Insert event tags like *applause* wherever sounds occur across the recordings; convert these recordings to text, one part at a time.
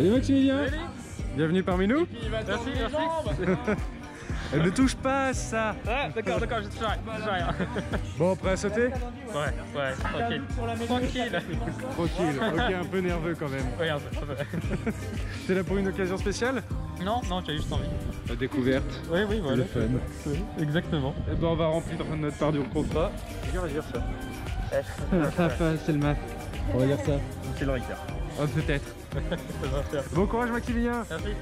Salut Maximilien Salut. Bienvenue parmi nous Merci, merci. *laughs* Elle ne touche pas à ça Ouais, d'accord, d'accord, je touche rien. je. *laughs* Bon, prêt à sauter? Ouais, ouais, tranquille. Tranquille. *laughs* Tranquille, ok, un peu nerveux quand même. Ouais, un peu, un peu. T'es là pour une occasion spéciale? Non, non, tu as juste envie. La découverte, Oui, oui, voilà. le fun. Oui, Exactement. Et ben on va remplir notre part du contrat. Dur à dire ça. c'est le math. On va dire ça. C'est le Ricard. Oh, peut-être. *laughs* Bon courage Maximilien Merci.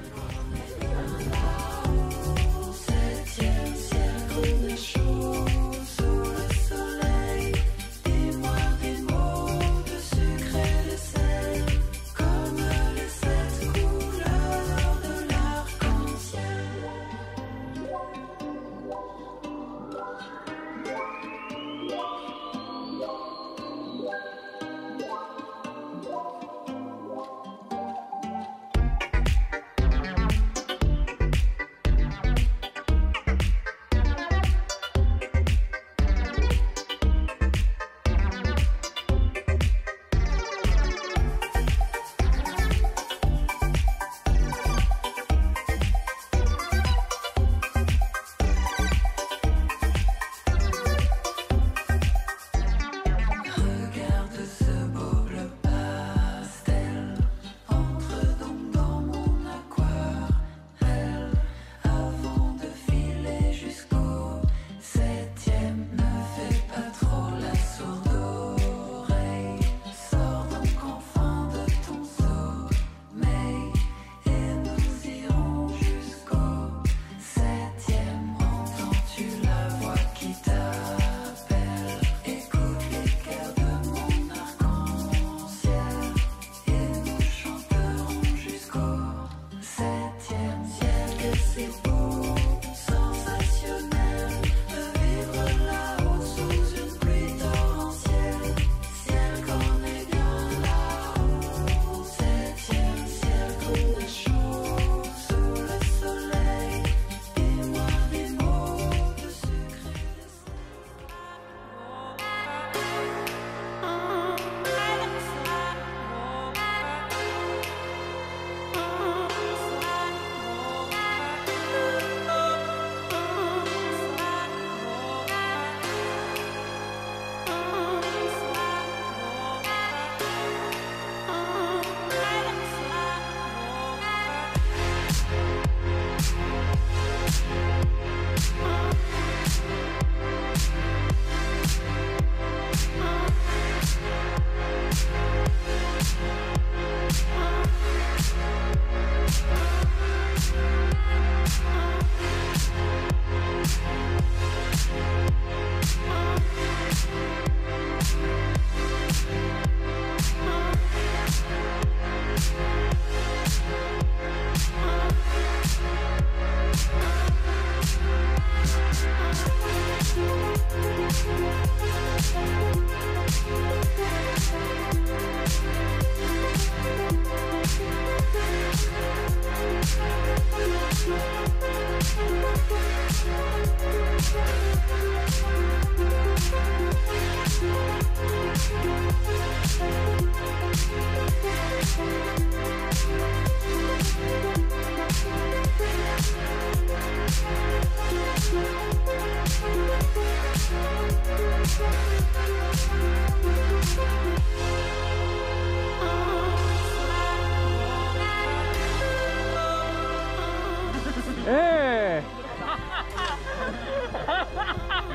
Eh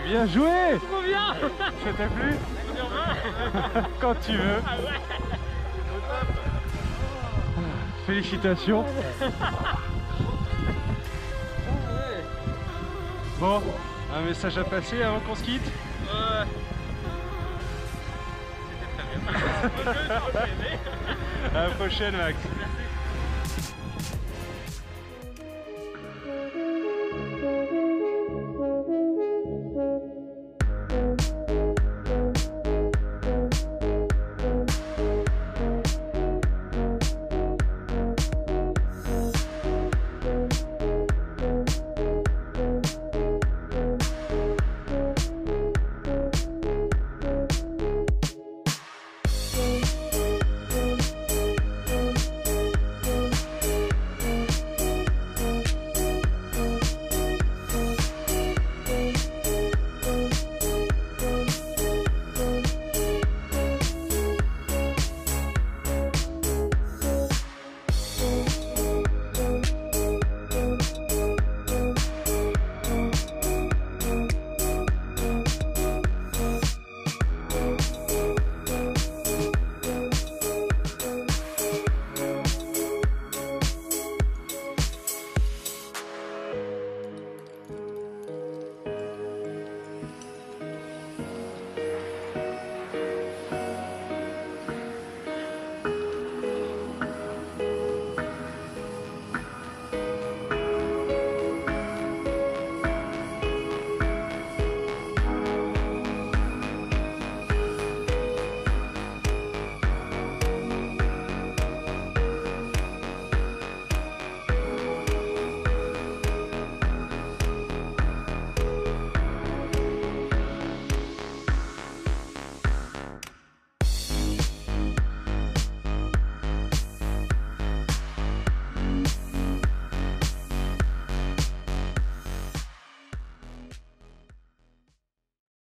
Bien joué Trop bien Ça t'a plu Quand tu veux. Félicitations. Bon, un message à passer avant qu'on se quitte C'était très bien. *laughs* À la prochaine Max.